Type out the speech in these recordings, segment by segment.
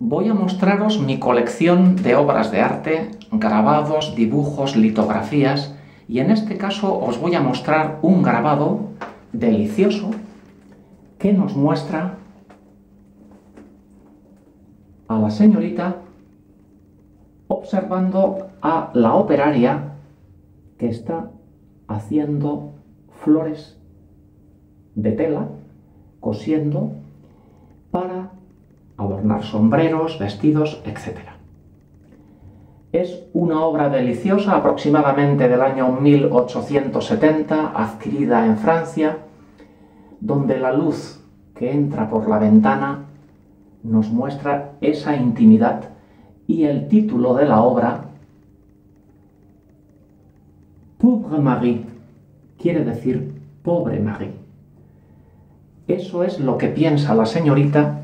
voy a mostraros mi colección de obras de arte, grabados, dibujos, litografías, y en este caso os voy a mostrar un grabado delicioso que nos muestra a la señorita observando a la operaria que está haciendo flores de tela, cosiendo para adornar sombreros, vestidos, etc. Es una obra deliciosa, aproximadamente del año 1870, adquirida en Francia, donde la luz que entra por la ventana nos muestra esa intimidad y el título de la obra, Pauvre Marie, quiere decir pobre Marie. Eso es lo que piensa la señorita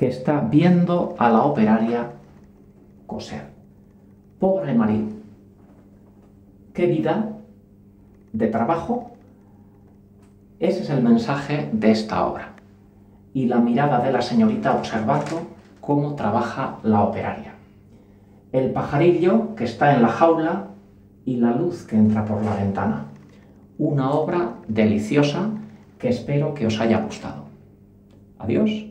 que está viendo a la operaria coser. Pobre Marie. ¿Qué vida de trabajo? Ese es el mensaje de esta obra. Y la mirada de la señorita observando cómo trabaja la operaria. El pajarillo que está en la jaula y la luz que entra por la ventana. Una obra deliciosa que espero que os haya gustado. Adiós.